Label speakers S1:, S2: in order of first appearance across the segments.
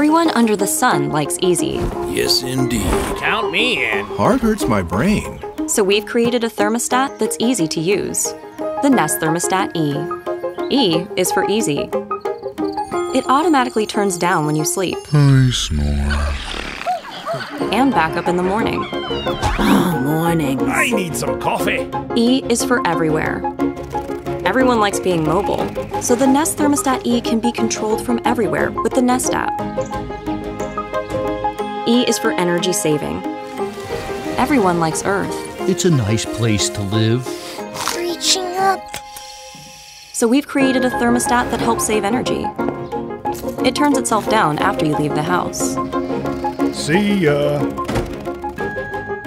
S1: Everyone under the sun likes easy.
S2: Yes, indeed.
S3: Count me in.
S2: Heart hurts my brain.
S1: So we've created a thermostat that's easy to use. The Nest Thermostat E. E is for easy. It automatically turns down when you sleep.
S2: I snore.
S1: And back up in the morning.
S4: Ah, oh, morning.
S3: I need some coffee.
S1: E is for everywhere. Everyone likes being mobile, so the Nest Thermostat E can be controlled from everywhere with the Nest app. E is for energy saving. Everyone likes Earth,
S5: It's a nice place to live.
S6: Reaching up.
S1: so we've created a thermostat that helps save energy. It turns itself down after you leave the house.
S3: See ya.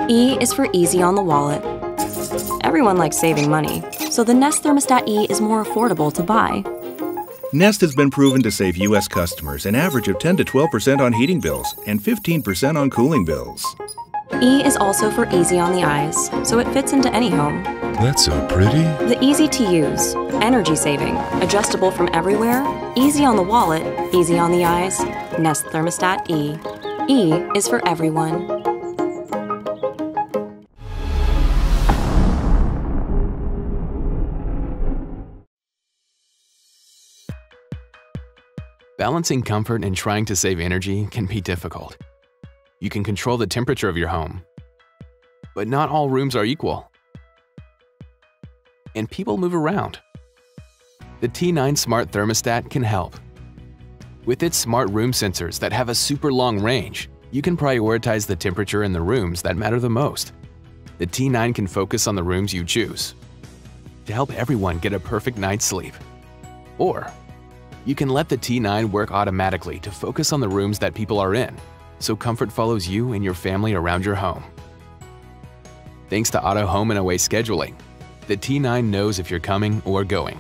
S1: E is for easy on the wallet. Everyone likes saving money, so the Nest Thermostat E is more affordable to buy.
S2: Nest has been proven to save U.S. customers an average of 10 to 12% on heating bills and 15% on cooling bills.
S1: E is also for easy on the eyes, so it fits into any home.
S7: That's so pretty.
S1: The easy to use, energy saving, adjustable from everywhere, easy on the wallet, easy on the eyes, Nest Thermostat E. E is for everyone.
S8: Balancing comfort and trying to save energy can be difficult. You can control the temperature of your home, but not all rooms are equal. And people move around. The T9 Smart Thermostat can help. With its smart room sensors that have a super long range, you can prioritize the temperature in the rooms that matter the most. The T9 can focus on the rooms you choose to help everyone get a perfect night's sleep. Or you can let the T9 work automatically to focus on the rooms that people are in, so comfort follows you and your family around your home. Thanks to auto home and away scheduling, the T9 knows if you're coming or going.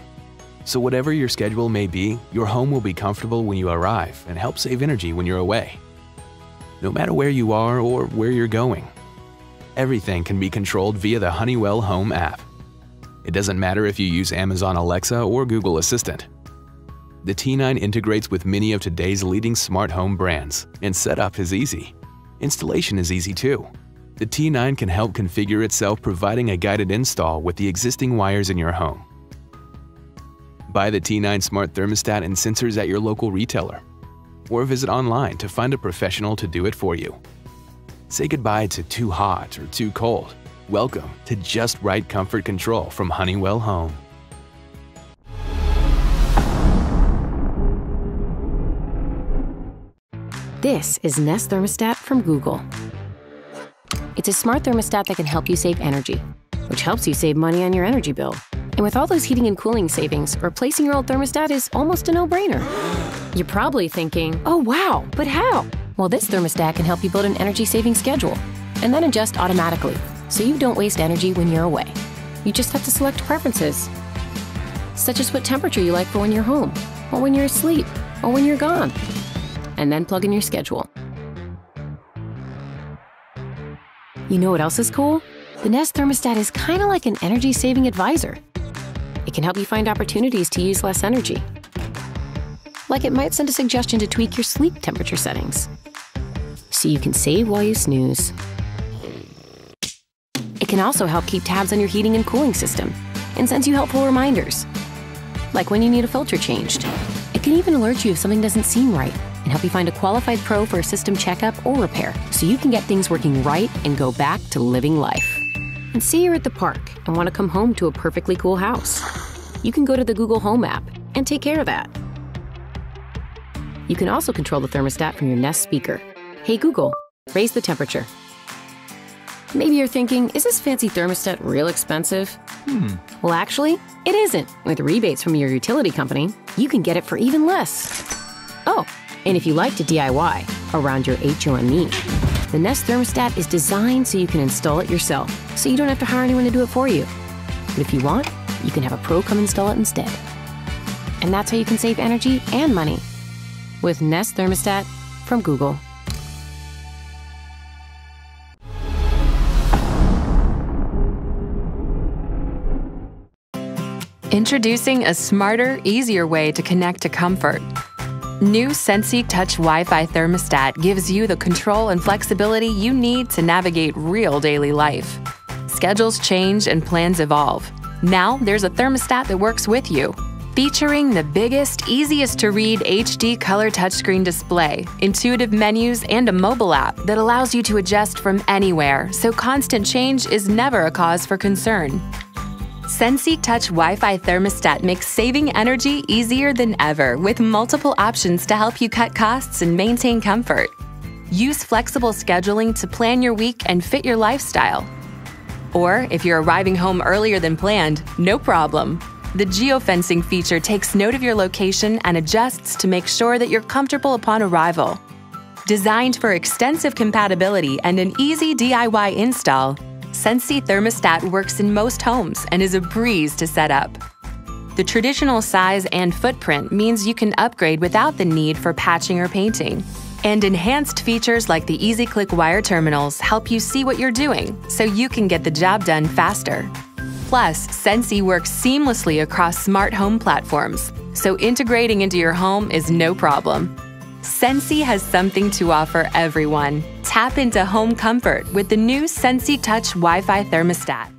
S8: So whatever your schedule may be, your home will be comfortable when you arrive and help save energy when you're away. No matter where you are or where you're going, everything can be controlled via the Honeywell Home app. It doesn't matter if you use Amazon Alexa or Google Assistant. The T9 integrates with many of today's leading smart home brands, and setup is easy. Installation is easy too. The T9 can help configure itself providing a guided install with the existing wires in your home. Buy the T9 Smart Thermostat and sensors at your local retailer, or visit online to find a professional to do it for you. Say goodbye to too hot or too cold. Welcome to just right comfort control from Honeywell Home.
S9: This is Nest Thermostat from Google. It's a smart thermostat that can help you save energy, which helps you save money on your energy bill. And with all those heating and cooling savings, replacing your old thermostat is almost a no-brainer. You're probably thinking, oh wow, but how? Well, this thermostat can help you build an energy-saving schedule and then adjust automatically, so you don't waste energy when you're away. You just have to select preferences, such as what temperature you like for when you're home, or when you're asleep, or when you're gone and then plug in your schedule. You know what else is cool? The Nest thermostat is kind of like an energy saving advisor. It can help you find opportunities to use less energy. Like it might send a suggestion to tweak your sleep temperature settings so you can save while you snooze. It can also help keep tabs on your heating and cooling system and sends you helpful reminders, like when you need a filter changed. It can even alert you if something doesn't seem right and help you find a qualified pro for a system checkup or repair so you can get things working right and go back to living life. And say you're at the park and want to come home to a perfectly cool house. You can go to the Google Home app and take care of that. You can also control the thermostat from your Nest speaker. Hey Google, raise the temperature. Maybe you're thinking, is this fancy thermostat real expensive?
S7: Hmm.
S9: Well, actually, it isn't. With rebates from your utility company, you can get it for even less. Oh, and if you like to DIY around your HOME, the Nest thermostat is designed so you can install it yourself, so you don't have to hire anyone to do it for you. But if you want, you can have a pro come install it instead. And that's how you can save energy and money with Nest thermostat from Google.
S10: Introducing a smarter, easier way to connect to comfort.
S7: New Sensi Touch Wi Fi thermostat gives you the control and flexibility you need to navigate real daily life. Schedules change and plans evolve. Now there's a thermostat that works with you. Featuring the biggest, easiest to read HD color touchscreen display, intuitive menus, and a mobile app that allows you to adjust from anywhere, so constant change is never a cause for concern. Sensi Touch Wi Fi thermostat makes saving energy easier than ever with multiple options to help you cut costs and maintain comfort. Use flexible scheduling to plan your week and fit your lifestyle. Or if you're arriving home earlier than planned, no problem. The geofencing feature takes note of your location and adjusts to make sure that you're comfortable upon arrival. Designed for extensive compatibility and an easy DIY install, Sensi thermostat works in most homes and is a breeze to set up. The traditional size and footprint means you can upgrade without the need for patching or painting. And enhanced features like the Easy Click wire terminals help you see what you're doing so you can get the job done faster. Plus, Sensi works seamlessly across smart home platforms, so integrating into your home is no problem. Sensi has something to offer everyone. Tap into home comfort with the new Sensi Touch Wi Fi thermostat.